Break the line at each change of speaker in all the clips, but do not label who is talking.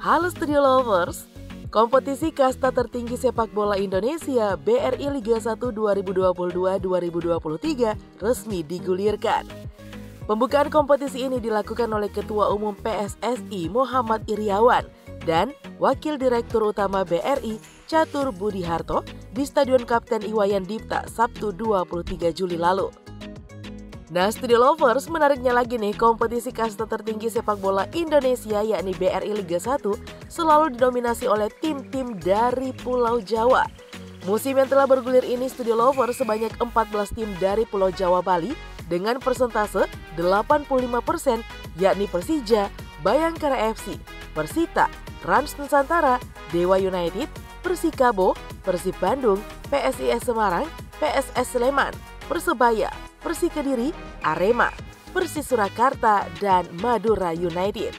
Halo Studio Lovers, kompetisi kasta tertinggi sepak bola Indonesia BRI Liga 1 2022-2023 resmi digulirkan. Pembukaan kompetisi ini dilakukan oleh Ketua Umum PSSI Muhammad Iriawan dan Wakil Direktur Utama BRI Catur Budi Harto di Stadion Kapten Iwayan Dipta Sabtu 23 Juli lalu. Nah, Studio Lovers menariknya lagi nih kompetisi kasta tertinggi sepak bola Indonesia yakni BRI Liga 1 selalu didominasi oleh tim-tim dari Pulau Jawa. Musim yang telah bergulir ini Studio Lovers sebanyak 14 tim dari Pulau Jawa Bali dengan persentase 85% yakni Persija, Bayangkara FC, Persita, Rans Nusantara, Dewa United, Persikabo, Persib Bandung, PSIS Semarang, PSS Sleman, Persebaya, Persi Kediri, Arema, Persis Surakarta, dan Madura United.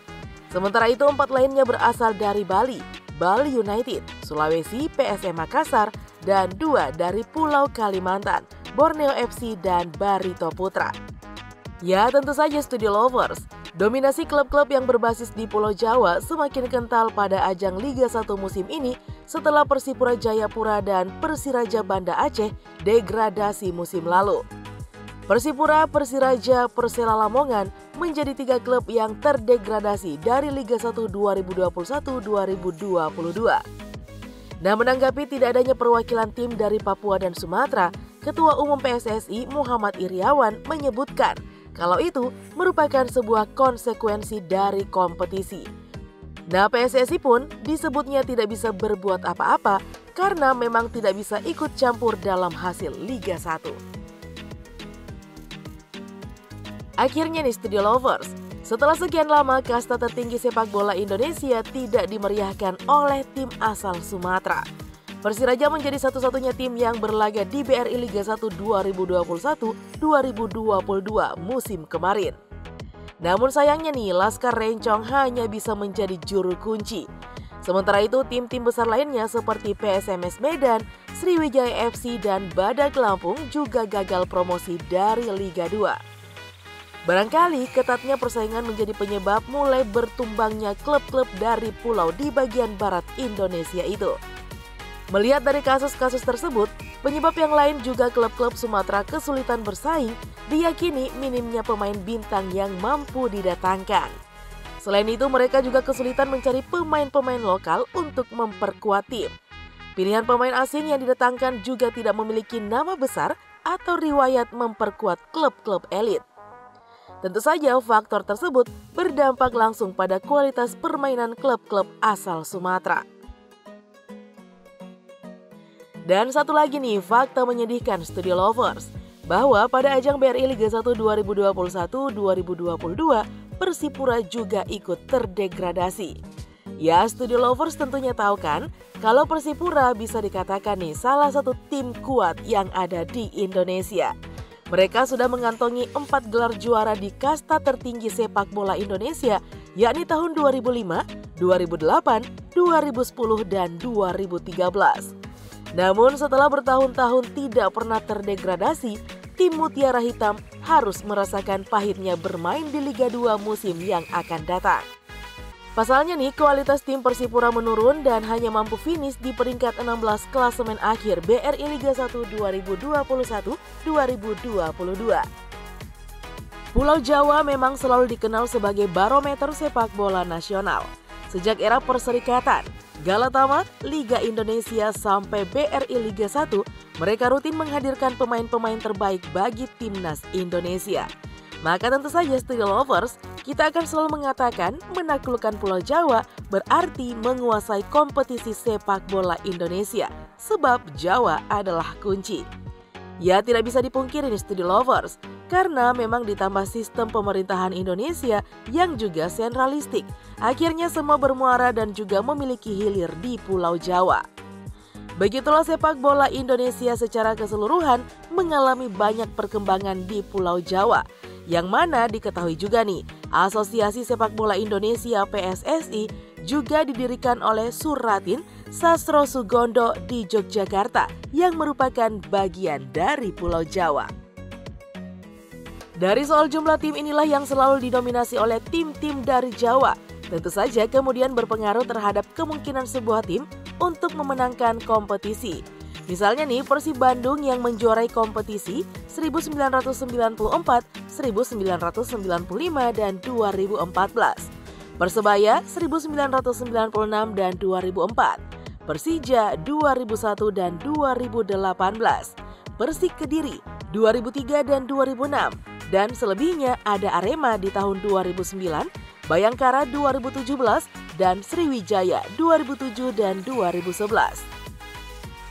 Sementara itu empat lainnya berasal dari Bali, Bali United, Sulawesi, PSM Makassar, dan dua dari Pulau Kalimantan, Borneo FC dan Barito Putra. Ya tentu saja Studio Lovers, dominasi klub-klub yang berbasis di Pulau Jawa semakin kental pada ajang Liga 1 musim ini setelah Persipura Jayapura dan Persiraja Banda Aceh degradasi musim lalu. Persipura, Persiraja, Persela Lamongan menjadi tiga klub yang terdegradasi dari Liga 1 2021-2022. Nah menanggapi tidak adanya perwakilan tim dari Papua dan Sumatera, Ketua Umum PSSI Muhammad Iriawan menyebutkan kalau itu merupakan sebuah konsekuensi dari kompetisi. Nah PSSI pun disebutnya tidak bisa berbuat apa-apa karena memang tidak bisa ikut campur dalam hasil Liga 1. Akhirnya nih Studio Lovers, setelah sekian lama kasta tertinggi sepak bola Indonesia tidak dimeriahkan oleh tim asal Sumatera. Persiraja menjadi satu-satunya tim yang berlaga di BRI Liga 1 2021-2022 musim kemarin. Namun sayangnya nih, Laskar Rencong hanya bisa menjadi juru kunci. Sementara itu, tim-tim besar lainnya seperti PSMS Medan, Sriwijaya FC, dan Badak Lampung juga gagal promosi dari Liga 2. Barangkali ketatnya persaingan menjadi penyebab mulai bertumbangnya klub-klub dari pulau di bagian barat Indonesia itu. Melihat dari kasus-kasus tersebut, penyebab yang lain juga klub-klub Sumatera kesulitan bersaing diyakini minimnya pemain bintang yang mampu didatangkan. Selain itu, mereka juga kesulitan mencari pemain-pemain lokal untuk memperkuat tim. Pilihan pemain asing yang didatangkan juga tidak memiliki nama besar atau riwayat memperkuat klub-klub elit. Tentu saja faktor tersebut berdampak langsung pada kualitas permainan klub-klub asal Sumatera. Dan satu lagi nih fakta menyedihkan Studio Lovers bahwa pada ajang BRI Liga 1 2021-2022 Persipura juga ikut terdegradasi. Ya, Studio Lovers tentunya tahu kan kalau Persipura bisa dikatakan nih salah satu tim kuat yang ada di Indonesia. Mereka sudah mengantongi empat gelar juara di kasta tertinggi sepak bola Indonesia, yakni tahun 2005, 2008, 2010, dan 2013. Namun setelah bertahun-tahun tidak pernah terdegradasi, tim Mutiara Hitam harus merasakan pahitnya bermain di Liga 2 musim yang akan datang. Pasalnya nih, kualitas tim Persipura menurun dan hanya mampu finish di peringkat 16 klasemen akhir BRI Liga 1 2021-2022. Pulau Jawa memang selalu dikenal sebagai barometer sepak bola nasional. Sejak era perserikatan, Galatamat, Liga Indonesia sampai BRI Liga 1, mereka rutin menghadirkan pemain-pemain terbaik bagi timnas Indonesia. Maka tentu saja Studio Lovers, kita akan selalu mengatakan menaklukkan Pulau Jawa berarti menguasai kompetisi sepak bola Indonesia, sebab Jawa adalah kunci. Ya tidak bisa dipungkiri nih Studio Lovers, karena memang ditambah sistem pemerintahan Indonesia yang juga sentralistik. Akhirnya semua bermuara dan juga memiliki hilir di Pulau Jawa. Begitulah sepak bola Indonesia secara keseluruhan mengalami banyak perkembangan di Pulau Jawa yang mana diketahui juga nih, Asosiasi Sepak Bola Indonesia PSSI juga didirikan oleh Suratin Sastro Sugondo di Yogyakarta yang merupakan bagian dari Pulau Jawa. Dari soal jumlah tim inilah yang selalu didominasi oleh tim-tim dari Jawa. Tentu saja kemudian berpengaruh terhadap kemungkinan sebuah tim untuk memenangkan kompetisi. Misalnya nih Persib Bandung yang menjuarai kompetisi 1994, 1995, dan 2014. Persebaya 1996 dan 2004. Persija 2001 dan 2018. Persik Kediri 2003 dan 2006. Dan selebihnya ada Arema di tahun 2009, Bayangkara 2017, dan Sriwijaya 2007 dan 2011.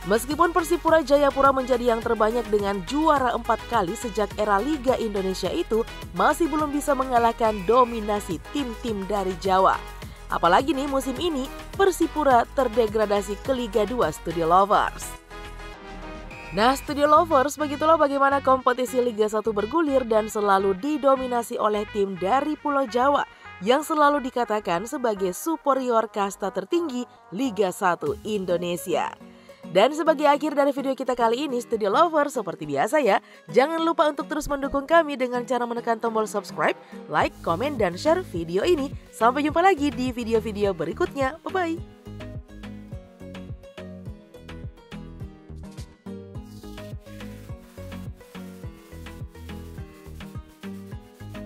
Meskipun Persipura Jayapura menjadi yang terbanyak dengan juara empat kali sejak era Liga Indonesia itu, masih belum bisa mengalahkan dominasi tim-tim dari Jawa. Apalagi nih musim ini, Persipura terdegradasi ke Liga 2 Studio Lovers. Nah, Studio Lovers, begitulah bagaimana kompetisi Liga 1 bergulir dan selalu didominasi oleh tim dari Pulau Jawa yang selalu dikatakan sebagai superior kasta tertinggi Liga 1 Indonesia. Dan sebagai akhir dari video kita kali ini, Studio Lover seperti biasa ya, jangan lupa untuk terus mendukung kami dengan cara menekan tombol subscribe, like, komen, dan share video ini. Sampai jumpa lagi di video-video berikutnya. Bye-bye.